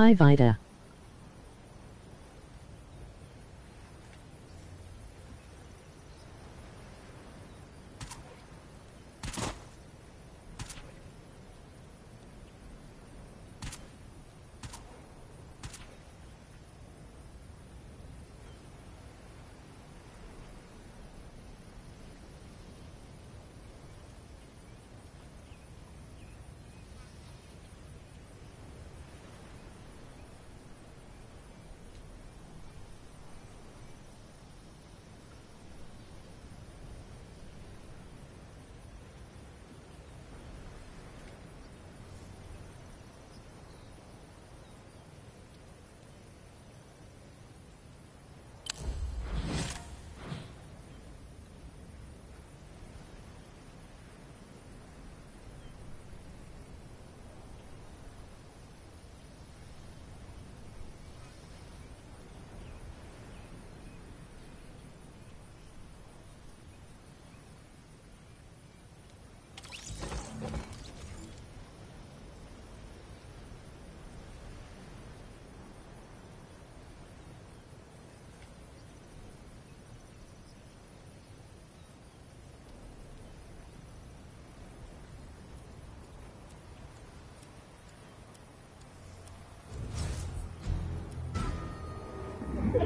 Hi Vida.